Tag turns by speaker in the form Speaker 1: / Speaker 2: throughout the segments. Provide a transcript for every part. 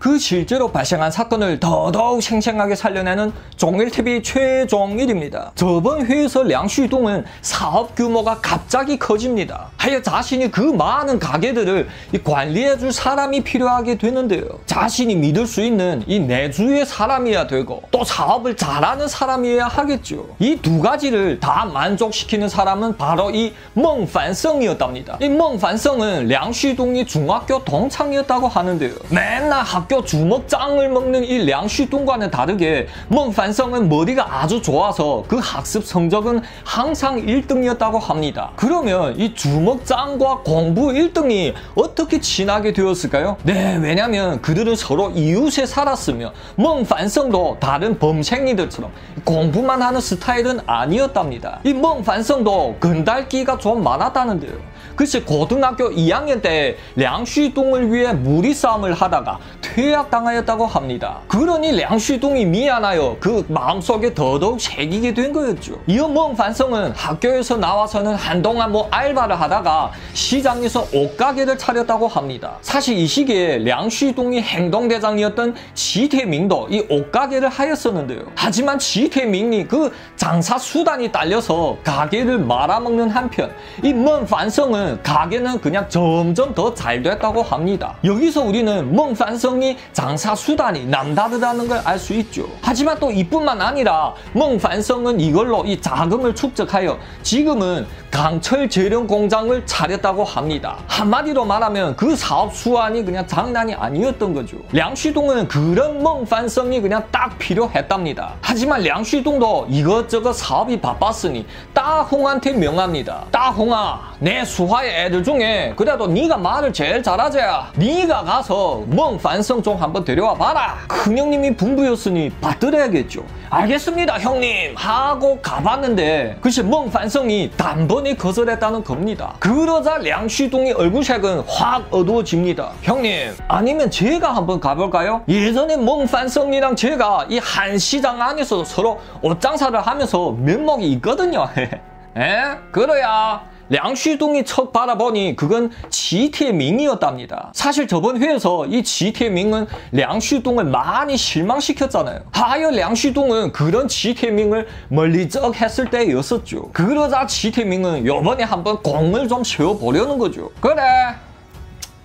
Speaker 1: 그 실제로 발생한 사건을 더더욱 생생하게 살려내는 종일TV 최종일입니다. 저번 회에서 량슈동은 사업 규모가 갑자기 커집니다. 하여 자신이 그 많은 가게들을 관리해줄 사람이 필요하게 되는데요. 자신이 믿을 수 있는 이 내주의 사람이어야 되고 또 사업을 잘하는 사람이어야 하겠죠. 이 두 가지를 다 만족시키는 사람은 바로 이 멍판성이었답니다. 이 멍판성은 량슈동이 중학교 동창이었다고 하는데요. 맨날 학교 주먹장을 먹는 이 량슈동과는 다르게 멍판성은 머리가 아주 좋아서 그 학습 성적은 항상 1등이었다고 합니다. 그러면 이 주먹장과 공부 1등이 어떻게 친하게 되었을까요? 네, 왜냐면 그들은 서로 이웃에 살았으며 멍판성도 다른 범생이들처럼 공부만 하는 스타일은 아니었답니다. 이 멍판성도 근달기가 좀 많았다는데요. 글쎄 고등학교 2학년 때 량슈동을 위해 무리 싸움을 하다가 퇴학당하였다고 합니다. 그러니 량슈동이 미안하여 그 마음속에 더더욱 새기게 된 거였죠. 이어 멍판성은 학교에서 나와서는 한동안 뭐 알바를 하다가 시장에서 옷가게를 차렸다고 합니다. 사실 이 시기에 량슈동이 행동대장이었던 지태민도 이 옷가게를 하였었는데요. 하지만 지태민이 그 장사 수단이 딸려서 가게를 말아먹는 한편 이 멍판성은 가게는 그냥 점점 더 잘 됐다고 합니다. 여기서 우리는 멍판성 이 장사 수단이 남다르다는 걸 알 수 있죠. 하지만 또 이뿐만 아니라 멍판성은 이걸로 이 자금을 축적하여 지금은 강철 재련 공장을 차렸다고 합니다. 한마디로 말하면 그 사업 수완이 그냥 장난이 아니었던 거죠. 량슈동은 그런 멍판성이 그냥 딱 필요했답니다. 하지만 량슈동도 이것저것 사업이 바빴으니 따홍한테 명합니다. 따홍아, 내 수화의 애들 중에 그래도 네가 말을 제일 잘하자. 네가 가서 멍판성 좀 한번 데려와 봐라. 큰형님이 분부였으니 받들어야겠죠. 알겠습니다, 형님. 하고 가봤는데 글쎄 멍판성이 단번에 거절했다는 겁니다. 그러자 량슈동의 얼굴색은 확 어두워집니다. 형님, 아니면 제가 한번 가볼까요? 예전에 멍판성이랑 제가 이 한 시장 안에서 서로 옷장사를 하면서 면목이 있거든요. 에? 그래야 량슈동이 척 바라보니 그건 지태밍이었답니다. 사실 저번 회에서 이 지태밍은 량슈동을 많이 실망시켰잖아요. 하여 량슈동은 그런 지태밍을 멀리 쩍 했을 때였었죠. 그러자 지태밍은 요번에 한번 공을 좀 세워보려는 거죠. 그래.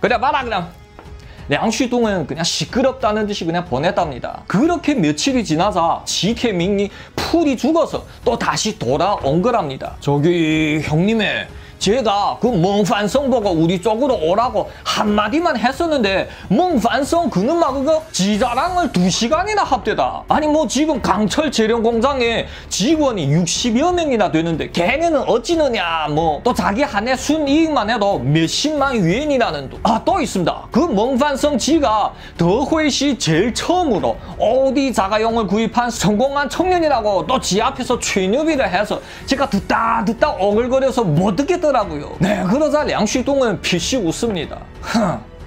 Speaker 1: 그래 봐라 그럼. 량슈동은 그냥 시끄럽다는 듯이 그냥 보냈답니다. 그렇게 며칠이 지나자 지태민이 풀이 죽어서 또 다시 돌아온 거랍니다. 저기 형님의 제가 그 멍판성 보고 우리 쪽으로 오라고 한마디만 했었는데 멍판성 그는 막 그거 지자랑을 두 시간이나 합대다. 아니 뭐 지금 강철 재련 공장에 직원이 60여 명이나 되는데 걔네는 어찌느냐 뭐 또 자기 한 해 순이익만 해도 몇십만 위엔이라는 아 또 있습니다. 그 멍판성 지가 더회시 제일 처음으로 오디 자가용을 구입한 성공한 청년이라고 또 지 앞에서吹牛비를 해서 제가 듣다 듣다 오글거려서 못 듣겠다 하더라고요. 네, 그러자 량슈동은 피식 웃습니다.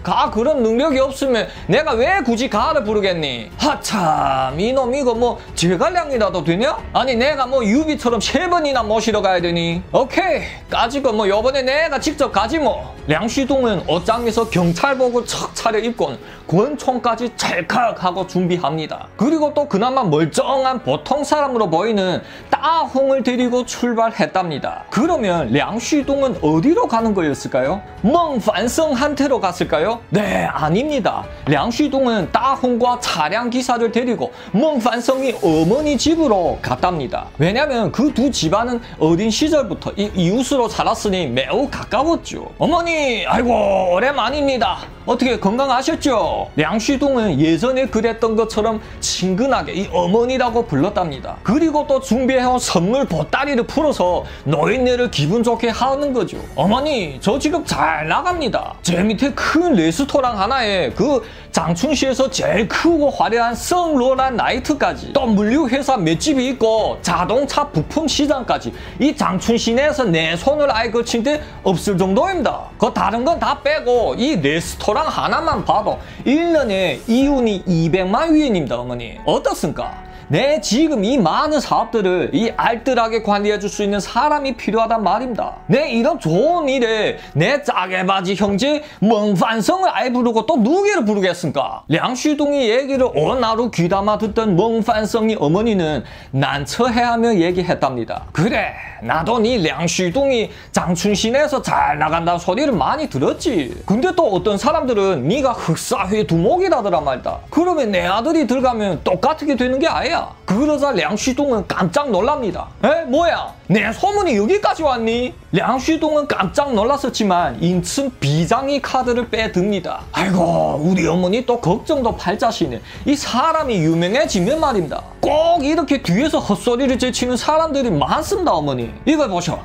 Speaker 1: 가 그런 능력이 없으면 내가 왜 굳이 가를 부르겠니? 하참 이놈 이거 뭐 제갈량이라도 되냐? 아니 내가 뭐 유비처럼 세 번이나 모시러 가야 되니? 오케이 까지고 뭐 요번에 내가 직접 가지 뭐 량슈동은 옷장에서 경찰복을 척 차려입곤 권총까지 찰칵하고 준비합니다. 그리고 또 그나마 멀쩡한 보통 사람으로 보이는 따홍을 데리고 출발했답니다. 그러면 량슈동은 어디로 가는 거였을까요? 멍판성한테로 갔을까요? 네, 아닙니다. 량슈동은 따홍과 차량 기사를 데리고 멍판성이 어머니 집으로 갔답니다. 왜냐면 그 두 집안은 어린 시절부터 이 이웃으로 살았으니 매우 가까웠죠. 어머니, 아이고 오랜만입니다. 어떻게 건강하셨죠? 량슈동은 예전에 그랬던 것처럼 친근하게 이 어머니라고 불렀답니다. 그리고 또 준비해온 선물 보따리를 풀어서 노인네를 기분 좋게 하는 거죠. 어머니, 저 지금 잘 나갑니다. 제 밑에 큰 레스토랑 하나에 그 장춘시에서 제일 크고 화려한 성로란 나이트까지 또 물류회사 몇 집이 있고 자동차 부품 시장까지 이 장춘 시 내에서 내 손을 아예 거친 데 없을 정도입니다. 그 다른 건 다 빼고 이 레스토랑 하나만 봐도 1년에 이윤이 200만 위엔입니다 어머니. 어떻습니까? 내 지금 이 많은 사업들을 이 알뜰하게 관리해 줄 수 있는 사람이 필요하단 말입니다. 내 이런 좋은 일에 내 짜게 바지 형제 멍판성을 아예 부르고 또 누구를 부르겠습니까? 량슈동이 얘기를 온 하루 귀담아 듣던 멍판성이 어머니는 난처해하며 얘기했답니다. 그래 나도 네 량슈동이 장춘시내에서 잘 나간다는 소리를 많이 들었지. 근데 또 어떤 사람들은 네가 흑사회 두목이라더라 말다. 그러면 내 아들이 들어가면 똑같게 되는 게 아니야. 그러자 량슈동은 깜짝 놀랍니다. 에? 뭐야? 내 소문이 여기까지 왔니? 량슈동은 깜짝 놀랐었지만 인천 비장의 카드를 빼듭니다. 아이고 우리 어머니 또 걱정도 팔자시네. 이 사람이 유명해지면 말입니다. 꼭 이렇게 뒤에서 헛소리를 제치는 사람들이 많습니다 어머니. 이걸 보셔.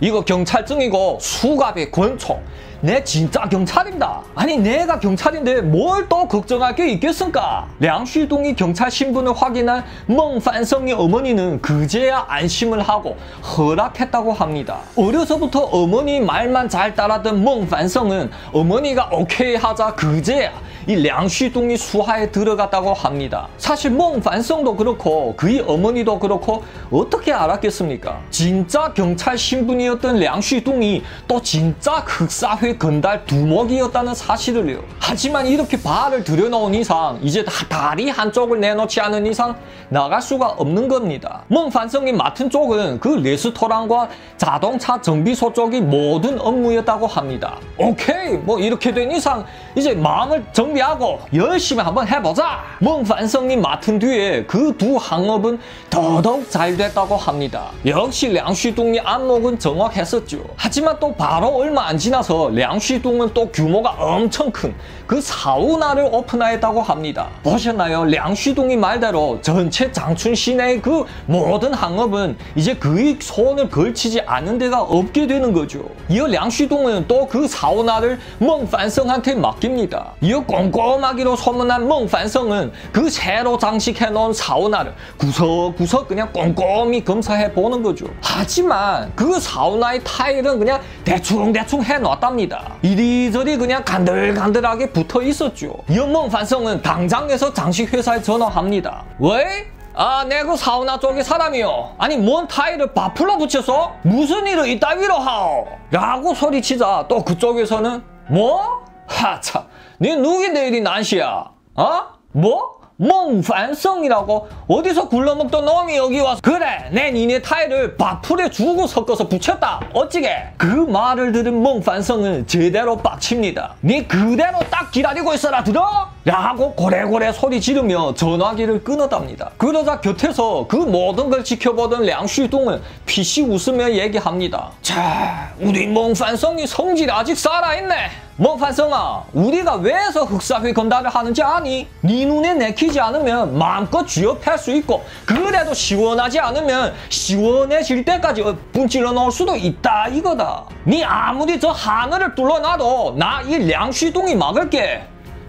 Speaker 1: 이거 경찰증이고 수갑에 권총. 내 진짜 경찰입니다. 아니 내가 경찰인데 뭘 또 걱정할 게 있겠습니까? 량쉬동이 경찰 신분을 확인한 멍판성의 어머니는 그제야 안심을 하고 허락했다고 합니다. 어려서부터 어머니 말만 잘 따랐던 멍판성은 어머니가 오케이 하자 그제야 이 량쉬동이 수하에 들어갔다고 합니다. 사실 멍판성도 그렇고 그의 어머니도 그렇고 어떻게 알았겠습니까? 진짜 경찰 신분이었던 량쉬동이 또 진짜 흑사회 건달 두목이었다는 사실을요. 하지만 이렇게 발을 들여놓은 이상 이제 다리 한쪽을 내놓지 않은 이상 나갈 수가 없는 겁니다. 멍판성이 맡은 쪽은 그 레스토랑과 자동차 정비소 쪽이 모든 업무였다고 합니다. 오케이 뭐 이렇게 된 이상 이제 마음을 정비 하고 열심히 한번 해보자. 멍판성님 맡은 뒤에 그 두 항업은 더더욱 잘 됐다고 합니다. 역시 량쉬동리 안목은 정확했었죠. 하지만 또 바로 얼마 안 지나서 량쉬동은 또 규모가 엄청 큰 그 사우나를 오픈하였다고 합니다. 보셨나요? 량쉬동이 말대로 전체 장춘 시내의 그 모든 항업은 이제 그의 손을 걸치지 않은 데가 없게 되는 거죠. 이어 량쉬동은 또 그 사우나를 멍판성한테 맡깁니다. 이어 꼼꼼하기로 소문난 멍판성은 그 새로 장식해 놓은 사우나를 구석구석 그냥 꼼꼼히 검사해 보는 거죠. 하지만 그 사우나의 타일은 그냥 대충대충 해 놨답니다. 이리저리 그냥 간들간들하게 붙어 있었죠. 연멍판성은 당장에서 장식회사에 전화합니다. 왜? 아, 내그 사우나 쪽의 사람이요. 아니, 뭔 타일을 바풀러 붙여서? 무슨 일을 이따위로 하오? 라고 소리치자 또 그쪽에서는 뭐? 하참, 네 누구인데 이리 난시야? 어? 뭐? 멍판성이라고 어디서 굴러먹던 놈이 여기 와서 그래 내 니네 타일을 밥풀에 주고 섞어서 붙였다 어찌게 그 말을 들은 멍판성은 제대로 빡칩니다 네 그대로 딱 기다리고 있어라 들어? 라고 고래고래 소리 지르며 전화기를 끊었답니다. 그러자 곁에서 그 모든 걸 지켜보던 량쉬동은 피시 웃으며 얘기합니다. 자 우리 멍판성이 성질 아직 살아있네. 멍판성아 우리가 왜서 흑사회 건달을 하는지 아니? 네 눈에 내키지 않으면 마음껏 쥐업할 수 있고 그래도 시원하지 않으면 시원해질 때까지 분질러 넣을 수도 있다 이거다. 네 아무리 저 하늘을 뚫어놔도 나 이 량쉬동이 막을게.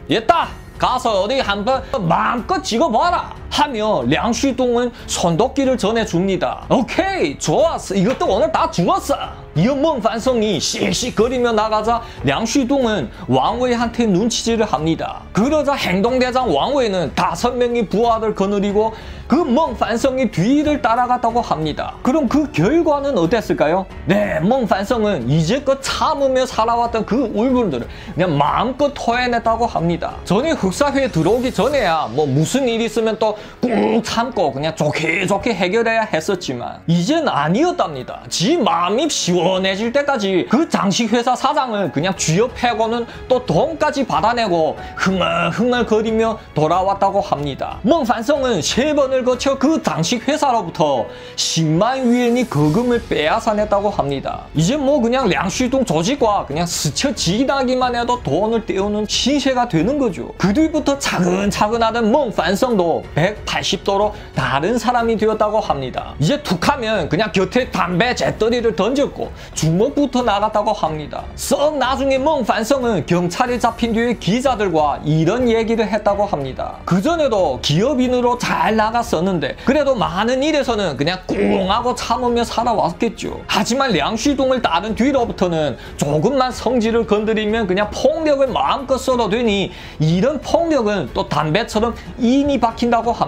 Speaker 1: 얘다 가서 어디 한번 마음껏 찍어봐라 하며 량쉬동은 손도끼를 전해줍니다 오케이 좋았어 이것도 오늘 다 죽었어 이어멍판성이 씩씩거리며 나가자 량쉬동은 왕웨이한테 눈치질을 합니다. 그러자 행동대장 왕웨이는 다섯 명의 부하를 거느리고 그 멍판성이 뒤를 따라갔다고 합니다. 그럼 그 결과는 어땠을까요? 네, 멍판성은 이제껏 참으며 살아왔던 그 울분들을 그냥 마음껏 토해냈다고 합니다. 전에 흑사회에 들어오기 전에야 뭐 무슨 일이 있으면 또꾹 참고 그냥 좋게 좋게 해결해야 했었지만 이젠 아니었답니다. 지 마음이 시원 시원해질 때까지 그 장식회사 사장을 그냥 쥐업해고는 또 돈까지 받아내고 흥얼흥얼 거리며 돌아왔다고 합니다. 멍판성은 세 번을 거쳐 그 장식회사로부터 10만 위엔이 거금을 빼앗아냈다고 합니다. 이제 뭐 그냥 량쉬동 조직과 그냥 스쳐 지나기만 해도 돈을 떼우는 신세가 되는 거죠. 그 뒤부터 차근차근 하던 멍판성도 180도로 다른 사람이 되었다고 합니다. 이제 툭하면 그냥 곁에 담배 재떨이를 던졌고 주먹부터 나갔다고 합니다. 썩 나중에 멍판성은 경찰에 잡힌 뒤에 기자들과 이런 얘기를 했다고 합니다. 그전에도 기업인으로 잘 나갔었는데 그래도 많은 일에서는 그냥 꿍하고 참으며 살아왔겠죠. 하지만 량쉬동을 따른 뒤로부터는 조금만 성질을 건드리면 그냥 폭력을 마음껏 써도 되니 이런 폭력은 또 담배처럼 인이 박힌다고 합니다.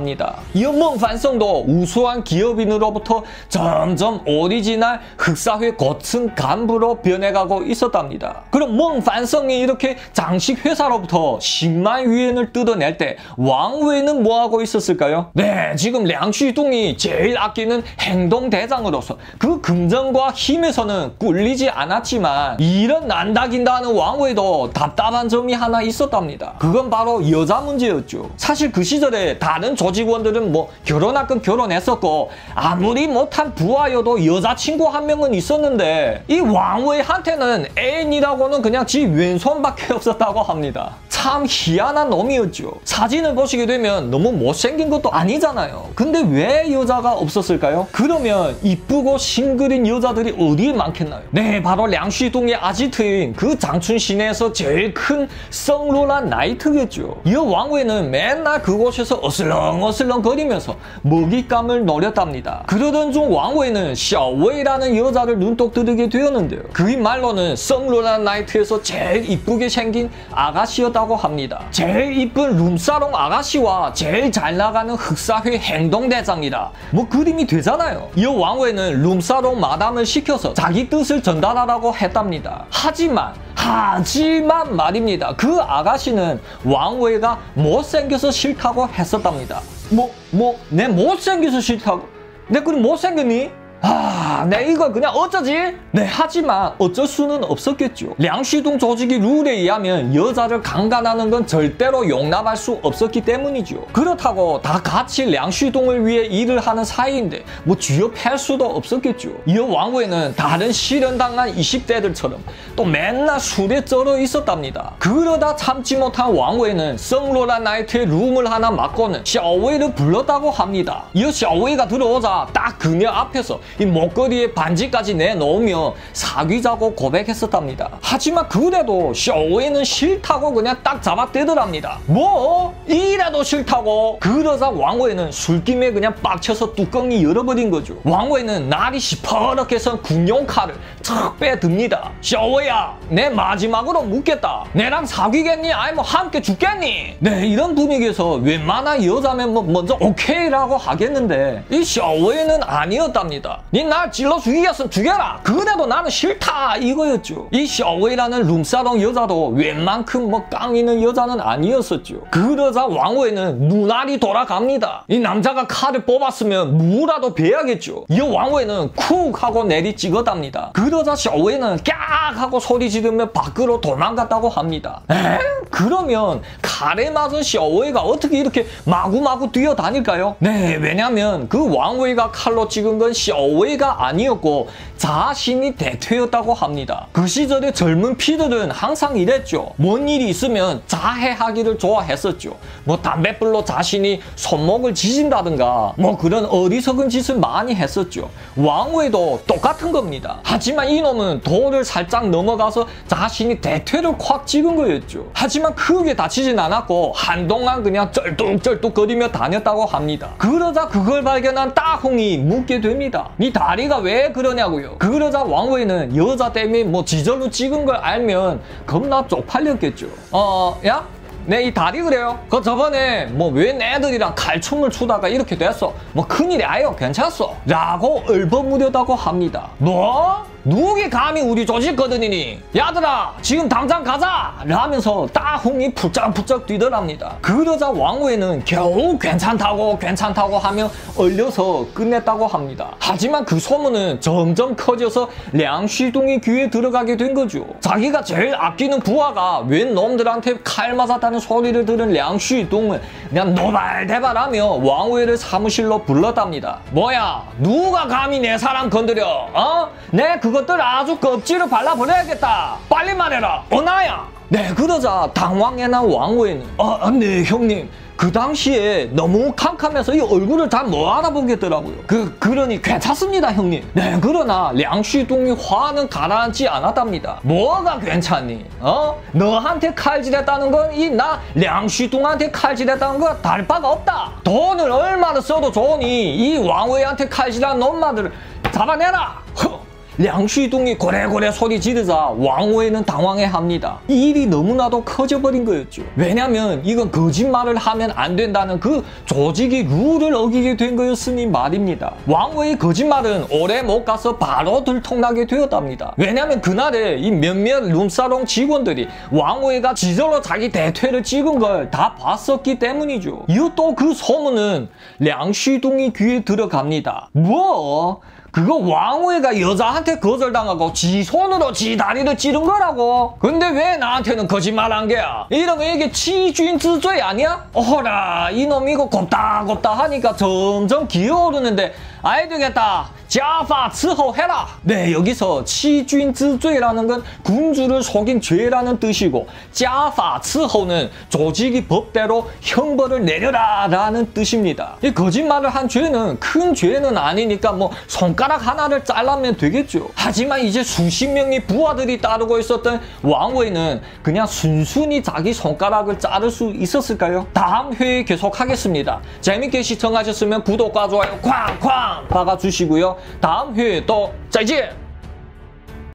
Speaker 1: 이 멍판성도 우수한 기업인으로부터 점점 오리지널 흑사회 고층 간부로 변해가고 있었답니다. 그럼 멍판성이 이렇게 장식 회사로부터 10만 위엔을 뜯어낼 때 왕웨이는 뭐하고 있었을까요? 네, 지금 량쉬동이 제일 아끼는 행동 대장으로서 그 금전과 힘에서는 꿀리지 않았지만 이런 난다긴다는 왕웨이도 답답한 점이 하나 있었답니다. 그건 바로 여자 문제였죠. 사실 그 시절에 다른 조직원들은 뭐 결혼할 건 결혼했었고 아무리 못한 부하여도 여자친구 한 명은 있었는데 이 왕웨이한테는 애인이라고는 그냥 지 왼손밖에 없었다고 합니다. 참 희한한 놈이었죠. 사진을 보시게 되면 너무 못생긴 것도 아니잖아요. 근데 왜 여자가 없었을까요? 그러면 이쁘고 싱글인 여자들이 어디에 많겠나요? 네, 바로 량쉬동의 아지트인 그 장춘 시내에서 제일 큰 성로란 나이트겠죠. 이 왕후에는 맨날 그곳에서 어슬렁어슬렁 거리면서 먹잇감을 노렸답니다. 그러던 중 왕후에는 샤오웨이라는 여자를 눈독 들이게 되었는데요. 그의 말로는 성로란 나이트에서 제일 이쁘게 생긴 아가씨였다고 있다고 합니다. 제일 이쁜 룸사롱 아가씨와 제일 잘 나가는 흑사회 행동대장이라 뭐 그림이 되잖아요. 이 왕후에는 룸사롱 마담을 시켜서 자기 뜻을 전달하라고 했답니다. 하지만 하지만 말입니다. 그 아가씨는 왕후가 못생겨서 싫다고 했었답니다. 뭐, 뭐, 내 못생겨서 싫다고? 내 그럼 못생겼니? 아, 내 네, 이걸 그냥 어쩌지? 네, 하지만 어쩔 수는 없었겠죠. 량시동 조직이 룰에 의하면 여자를 강간하는 건 절대로 용납할 수 없었기 때문이죠. 그렇다고 다 같이 량시동을 위해 일을 하는 사이인데 뭐 쥐업할 수도 없었겠죠. 이 왕후에는 다른 실현당한 20대들처럼 또 맨날 술에 쩔어 있었답니다. 그러다 참지 못한 왕후에는 성로라 나이트의 룸을 하나 맡고는 샤오웨이를 불렀다고 합니다. 이 샤오웨이가 들어오자 딱 그녀 앞에서 이 목걸이에 반지까지 내놓으며 사귀자고 고백했었답니다. 하지만 그래도 쇼웨이는 싫다고 그냥 딱 잡아떼더랍니다. 뭐? 이라도 싫다고? 그러자 왕호에는 술김에 그냥 빡쳐서 뚜껑이 열어버린 거죠. 왕호에는 날이 시퍼렇게 선 군용 칼을 탁 빼듭니다. 쇼웨야, 내 마지막으로 묻겠다. 내랑 사귀겠니? 아니 뭐 함께 죽겠니? 네, 이런 분위기에서 웬만한 여자면 뭐 먼저 오케이라고 하겠는데 이 쇼웨이는 아니었답니다. 니 날 찔러 죽이겠으면 죽여라. 그래도 나는 싫다 이거였죠. 이 샤오웨이라는 룸사롱 여자도 웬만큼 뭐깡 있는 여자는 아니었었죠. 그러자 왕후에는 눈알이 돌아갑니다. 이 남자가 칼을 뽑았으면 무라도 베야겠죠. 이 왕후에는 쿡 하고 내리 찍었답니다. 그 러자 샤오웨이는 깍 하고 소리 지르며 밖으로 도망갔다고 합니다. 에? 그러면 칼에 맞은 샤오웨이가 어떻게 이렇게 마구마구 뛰어다닐까요? 네, 왜냐면 그 왕후이가 칼로 찍은 건 오해가 아니었고 자신이 대퇴였다고 합니다. 그 시절의 젊은 피들은 항상 이랬죠. 뭔 일이 있으면 자해하기를 좋아했었죠. 뭐 담배불로 자신이 손목을 지진다든가 뭐 그런 어리석은 짓을 많이 했었죠. 왕후에도 똑같은 겁니다. 하지만 이놈은 도를 살짝 넘어가서 자신이 대퇴를 콱 찍은 거였죠. 하지만 크게 다치진 않았고 한동안 그냥 쩔뚝쩔뚝 거리며 다녔다고 합니다. 그러자 그걸 발견한 따홍이 묻게 됩니다. 니 다리가 왜 그러냐고요. 그러자 왕후에는 여자 때문에 뭐 지절로 찍은 걸 알면 겁나 쪽팔렸겠죠. 어, 야? 내이 다리 그래요. 그 저번에 뭐왜 애들이랑 칼춤을 추다가 이렇게 됐어. 뭐 큰일이 아요. 괜찮소. 라고 얼버무렸다고 합니다. 뭐? 누구게 감히 우리 조직 거든이니? 야들아 지금 당장 가자! 라면서 따홍이 푸쩍푸쩍 뛰더랍니다. 그러자 왕후에는 겨우 괜찮다고 괜찮다고 하며 얼려서 끝냈다고 합니다. 하지만 그 소문은 점점 커져서 량쉬동이 귀에 들어가게 된 거죠. 자기가 제일 아끼는 부하가 웬 놈들한테 칼 맞았다는 소리를 들은 량쉬동을 그냥 노발대발하며 왕후회를 사무실로 불렀답니다. 뭐야 누가 감히 내 사람 건드려? 어? 내그 그것들 아주 껍질을 발라버려야겠다. 빨리 말해라. 어나야. 네, 그러자 당황해 난 왕후에는 아, 아, 네, 형님. 그 당시에 너무 캄캄해서 이 얼굴을 다못 알아보겠더라고요. 그, 그러니 괜찮습니다, 형님. 네, 그러나 량쉬동이 화는 가라앉지 않았답니다. 뭐가 괜찮니? 어? 너한테 칼질했다는 건 이 나 량쉬동한테 칼질했다는 거 다를 바가 없다. 돈을 얼마나 써도 좋으니 이 왕후애한테 칼질한 놈마들을 잡아내라. 허. 량쉬동이 고래고래 소리 지르자 왕후에는 당황해 합니다. 이 일이 너무나도 커져버린 거였죠. 왜냐면 이건 거짓말을 하면 안 된다는 그 조직이 룰을 어기게 된 거였으니 말입니다. 왕후의 거짓말은 오래 못 가서 바로 들통나게 되었답니다. 왜냐면 그날에 이 몇몇 룸사롱 직원들이 왕후애가 지절로 자기 대퇴를 찍은 걸 다 봤었기 때문이죠. 또그 소문은 량쉬동이 귀에 들어갑니다. 뭐? 그거 왕후애가 여자한테 거절당하고 지 손으로 지 다리를 찌른 거라고. 근데 왜 나한테는 거짓말 한 게야? 이런 거 이게 치주인즈죄 아니야? 어라 이놈 이거 곱다 곱다 하니까 점점 기어오르는데 아이 되겠다. 자파 츠호해라. 네 여기서 치주인즈죄라는 건 군주를 속인 죄라는 뜻이고 자파 츠호는 조직이 법대로 형벌을 내려라라는 뜻입니다. 이 거짓말을 한 죄는 큰 죄는 아니니까 뭐 손가락 하나를 잘라면 되겠죠. 하지만 이제 수십 명의 부하들이 따르고 있었던 왕후에는 그냥 순순히 자기 손가락을 자를 수 있었을까요? 다음 회에 계속하겠습니다. 재밌게 시청하셨으면 구독과 좋아요 쾅쾅 박아주시고요. 다음 회에 또 짜이지!